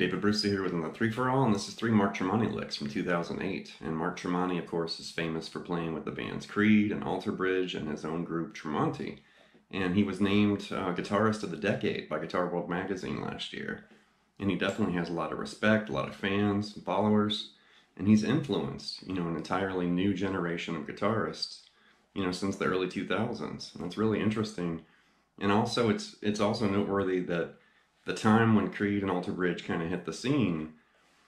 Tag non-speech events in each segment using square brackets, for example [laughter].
David Brewster here with another Three for All, and this is three Mark Tremonti licks from 2008. And Mark Tremonti, of course, is famous for playing with the bands Creed and Alter Bridge and his own group Tremonti. And he was named uh, Guitarist of the Decade by Guitar World magazine last year. And he definitely has a lot of respect, a lot of fans and followers, and he's influenced, you know, an entirely new generation of guitarists, you know, since the early 2000s. And really interesting. And also, it's it's also noteworthy that the time when Creed and Alter Bridge kind of hit the scene,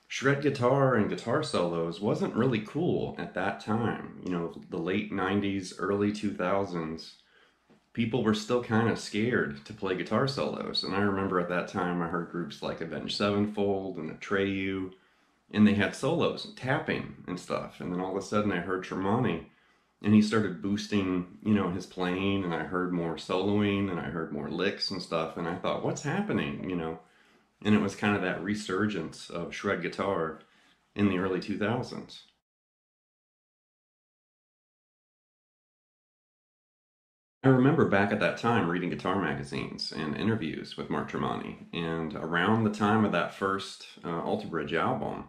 shred guitar and guitar solos wasn't really cool at that time. You know, the late 90s, early 2000s, people were still kind of scared to play guitar solos. And I remember at that time I heard groups like Avenged Sevenfold and Atreyu, and they had solos, and tapping and stuff. And then all of a sudden I heard Tremonti and he started boosting, you know, his playing, and I heard more soloing, and I heard more licks and stuff, and I thought, what's happening, you know? And it was kind of that resurgence of shred guitar in the early 2000s. I remember back at that time reading guitar magazines and interviews with Mark Tremonti, and around the time of that first uh, Alter Bridge album,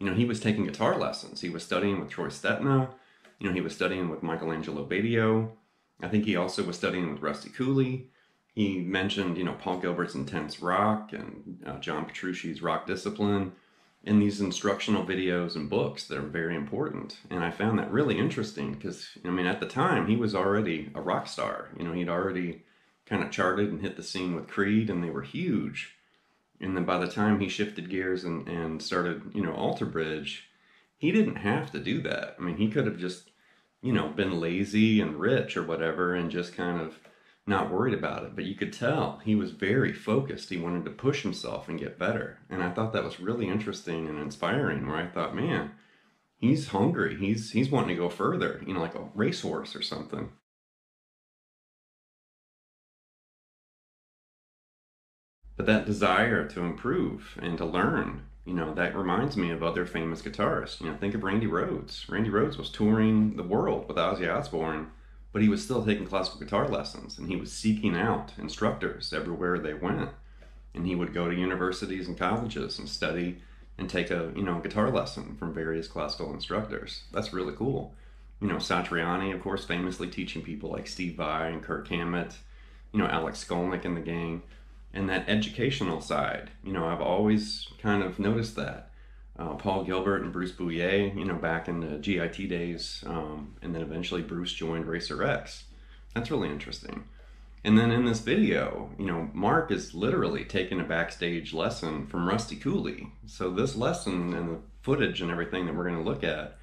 you know, he was taking guitar lessons. He was studying with Troy Stetina, you know, he was studying with Michael Angelo Batio. I think he also was studying with Rusty Cooley. He mentioned, you know, Paul Gilbert's Intense Rock and uh, John Petrucci's Rock Discipline in these instructional videos and books that are very important. And I found that really interesting because, I mean, at the time, he was already a rock star. You know, he'd already kind of charted and hit the scene with Creed, and they were huge. And then by the time he shifted gears and, and started, you know, Alter Bridge, he didn't have to do that. I mean, he could have just, you know, been lazy and rich or whatever and just kind of not worried about it. But you could tell he was very focused. He wanted to push himself and get better. And I thought that was really interesting and inspiring where I thought, man, he's hungry. He's he's wanting to go further, you know, like a racehorse or something. But that desire to improve and to learn you know, that reminds me of other famous guitarists. You know, think of Randy Rhoads. Randy Rhoads was touring the world with Ozzy Osbourne, but he was still taking classical guitar lessons and he was seeking out instructors everywhere they went. And he would go to universities and colleges and study and take a, you know, guitar lesson from various classical instructors. That's really cool. You know, Satriani, of course, famously teaching people like Steve Vai and Kirk Hammett, you know, Alex Skolnick and the gang and that educational side. You know, I've always kind of noticed that. Uh, Paul Gilbert and Bruce Bouillet, you know, back in the GIT days, um, and then eventually Bruce joined Racer X. That's really interesting. And then in this video, you know, Mark is literally taking a backstage lesson from Rusty Cooley. So this lesson and the footage and everything that we're going to look at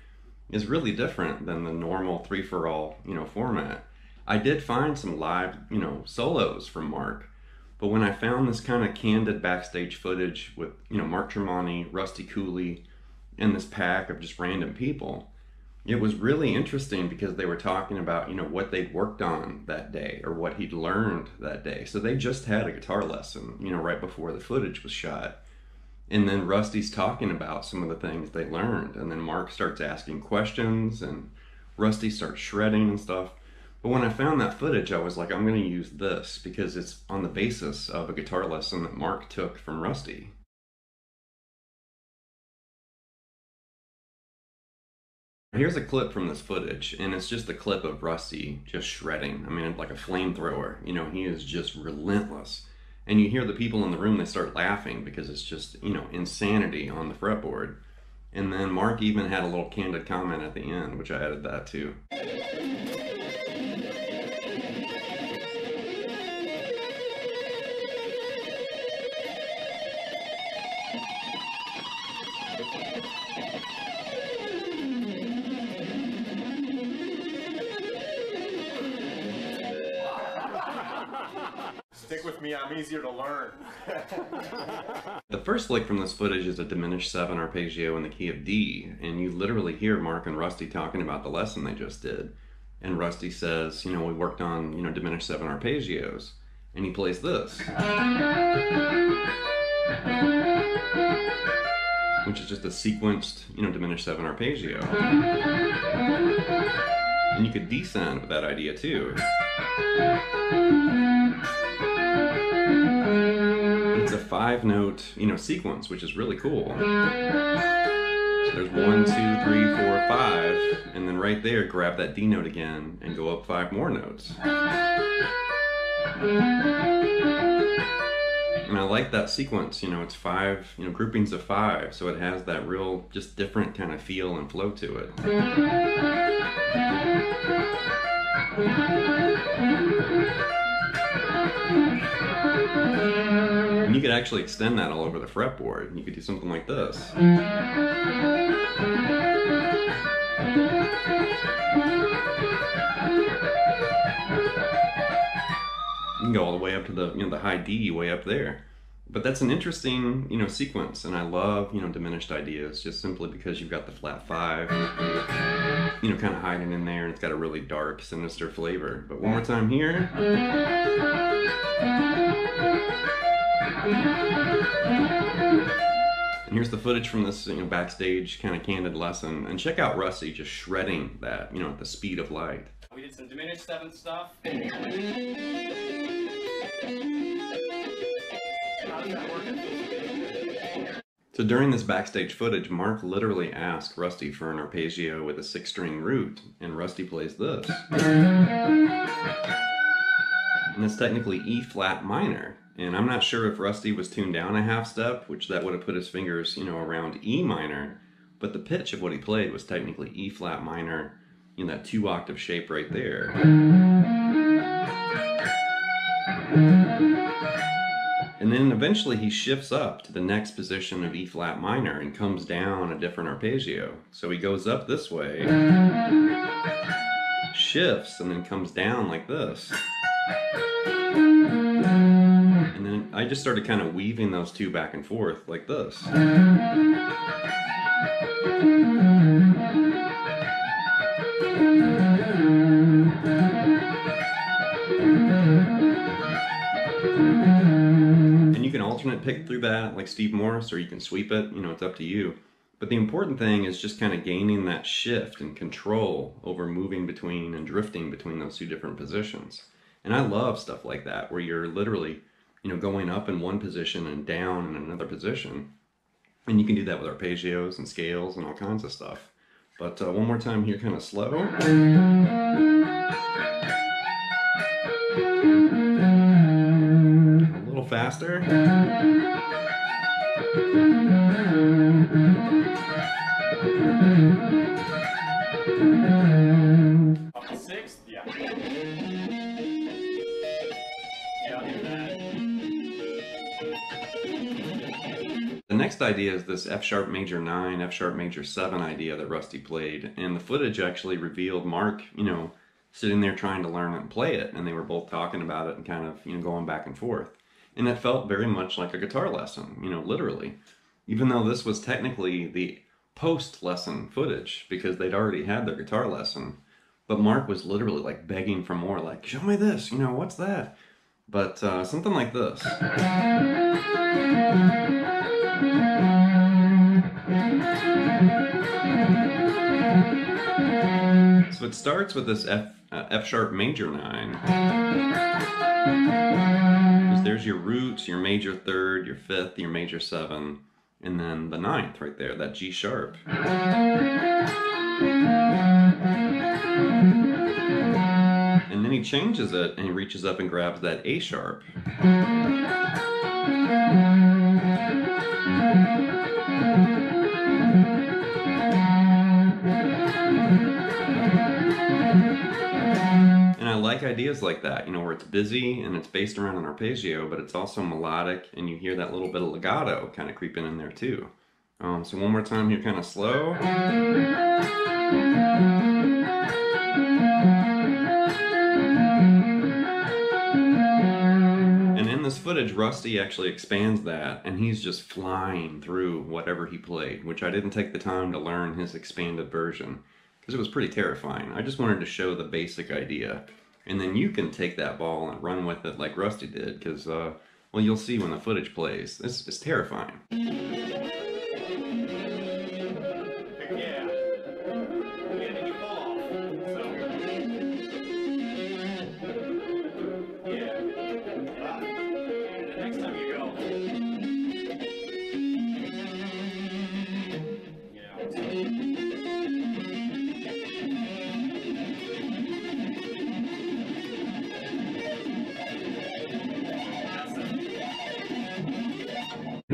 is really different than the normal three for all, you know, format. I did find some live, you know, solos from Mark, but when I found this kind of candid backstage footage with, you know, Mark Tremonti, Rusty Cooley, and this pack of just random people, it was really interesting because they were talking about, you know, what they'd worked on that day or what he'd learned that day. So they just had a guitar lesson, you know, right before the footage was shot. And then Rusty's talking about some of the things they learned. And then Mark starts asking questions and Rusty starts shredding and stuff. But when I found that footage, I was like, I'm going to use this because it's on the basis of a guitar lesson that Mark took from Rusty. Here's a clip from this footage, and it's just a clip of Rusty just shredding. I mean, like a flamethrower. You know, he is just relentless. And you hear the people in the room, they start laughing because it's just, you know, insanity on the fretboard. And then Mark even had a little candid comment at the end, which I added that too. I'm easier to learn. [laughs] the first lick from this footage is a diminished 7 arpeggio in the key of D, and you literally hear Mark and Rusty talking about the lesson they just did. And Rusty says, you know, we worked on, you know, diminished 7 arpeggios. And he plays this. Which is just a sequenced, you know, diminished 7 arpeggio. And you could descend with that idea too. Five note, you know, sequence, which is really cool. So there's one, two, three, four, five, and then right there, grab that D note again and go up five more notes. Mm-hmm. And I like that sequence, you know, it's five, you know, groupings of five, so it has that real, just different kind of feel and flow to it. Mm-hmm. You could actually extend that all over the fretboard. You could do something like this. You can go all the way up to the you know the high D way up there. But that's an interesting, you know, sequence, and I love, you know, diminished ideas just simply because you've got the flat five, you know, kind of hiding in there, and it's got a really dark, sinister flavor. But one more time here. And here's the footage from this, you know, backstage kind of candid lesson. And check out Rusty just shredding that, you know, at the speed of light. We did some diminished seventh stuff. How does that work? So during this backstage footage, Mark literally asked Rusty for an arpeggio with a six string root, and Rusty plays this. And it's technically E flat minor. And I'm not sure if Rusty was tuned down a half step, which that would have put his fingers, you know, around E minor, but the pitch of what he played was technically E flat minor, in that two octave shape right there. And then eventually he shifts up to the next position of E flat minor and comes down a different arpeggio. So he goes up this way, shifts, and then comes down like this. I just started kind of weaving those two back and forth like this. And you can alternate pick through that like Steve Morse or you can sweep it, you know, it's up to you. But the important thing is just kind of gaining that shift and control over moving between and drifting between those two different positions. And I love stuff like that where you're literally, you know, going up in one position and down in another position. And you can do that with arpeggios and scales and all kinds of stuff. But uh, one more time here, kind of slow. A little faster. Idea is this F sharp major 9, F sharp major 7 idea that Rusty played. And the footage actually revealed Mark, you know, sitting there trying to learn and play it. And they were both talking about it and kind of, you know, going back and forth. And it felt very much like a guitar lesson, you know, literally. Even though this was technically the post lesson footage because they'd already had their guitar lesson. But Mark was literally like begging for more, like, show me this, you know, what's that? But uh, something like this. So it starts with this F, uh, F sharp major 9. Because there's your root, your major third, your fifth, your major 7, and then the ninth right there, that G sharp. And then he changes it and he reaches up and grabs that A sharp. Like that, you know, where it's busy and it's based around an arpeggio, but it's also melodic and you hear that little bit of legato kind of creeping in there too. Um, so one more time here, kind of slow. And in this footage, Rusty actually expands that, and he's just flying through whatever he played, which I didn't take the time to learn his expanded version because it was pretty terrifying. I just wanted to show the basic idea, and then you can take that ball and run with it like Rusty did, because, uh, well, you'll see when the footage plays. It's, it's terrifying.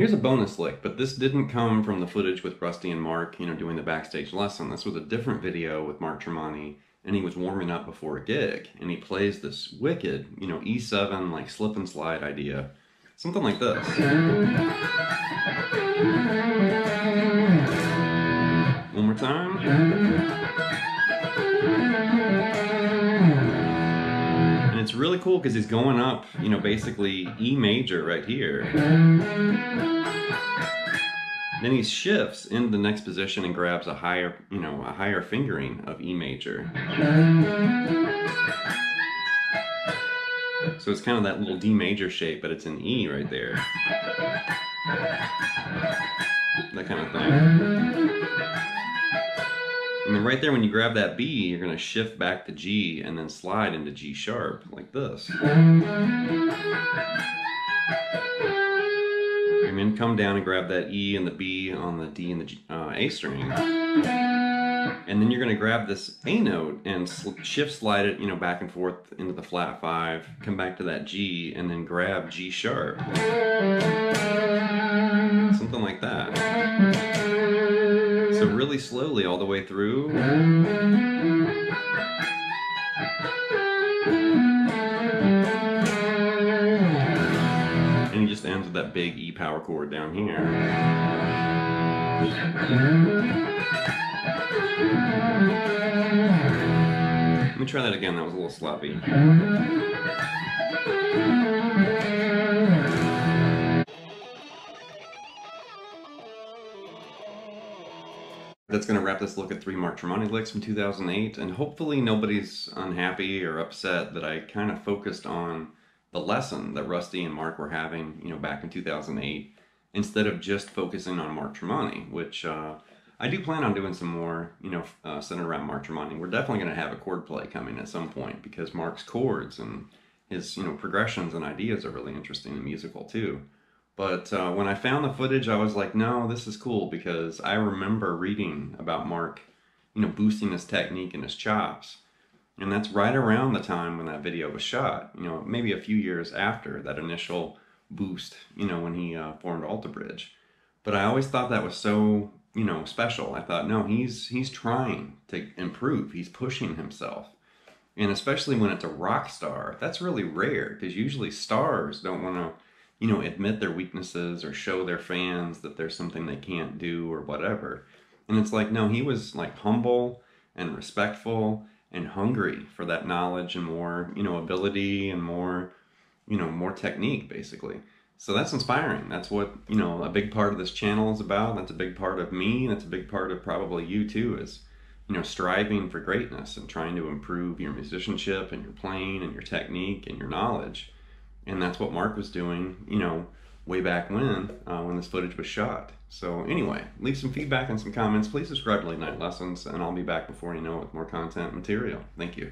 Here's a bonus lick, but this didn't come from the footage with Rusty and Mark, you know, doing the backstage lesson. This was a different video with Mark Tremonti, and he was warming up before a gig, and he plays this wicked, you know, E7 like slip and slide idea, something like this. One more time. It's really cool because he's going up, you know, basically E major right here. Then he shifts into the next position and grabs a higher, you know, a higher fingering of E major. So it's kind of that little D major shape, but it's an E right there. That kind of thing. And then right there, when you grab that B, you're to shift back to G and then slide into G sharp, like this. And then come down and grab that E and the B on the D and the G, uh, A string. And then you're to grab this A note and sl- shift slide it, you know, back and forth into the flat five, come back to that G, and then grab G sharp. Something like that. Really slowly all the way through. And he just ends with that big E power chord down here. Let me try that again, that was a little sloppy. That's going to wrap this look at three Mark Tremonti licks from 2008, and hopefully nobody's unhappy or upset that I kind of focused on the lesson that Rusty and Mark were having, you know, back in 2008, instead of just focusing on Mark Tremonti, which uh, I do plan on doing some more, you know, uh, centered around Mark Tremonti. We're definitely going to have a chord play coming at some point because Mark's chords and his, you know, progressions and ideas are really interesting and musical too. But uh, when I found the footage, I was like, no, this is cool because I remember reading about Mark, you know, boosting his technique and his chops. And that's right around the time when that video was shot, you know, maybe a few years after that initial boost, you know, when he uh, formed Alter Bridge. But I always thought that was so, you know, special. I thought, no, he's he's trying to improve. He's pushing himself. And especially when it's a rock star, that's really rare because usually stars don't want to you know, admit their weaknesses or show their fans that there's something they can't do or whatever. And it's like, no, he was like humble and respectful and hungry for that knowledge and more, you know, ability and more, you know, more technique basically. So that's inspiring. That's what, you know, a big part of this channel is about. That's a big part of me. That's a big part of probably you too is, you know, striving for greatness and trying to improve your musicianship and your playing and your technique and your knowledge and that's what Mark was doing, you know, way back when, uh, when this footage was shot. So anyway, leave some feedback and some comments. Please subscribe to Late Night Lessons, and I'll be back before you know it with more content material. Thank you.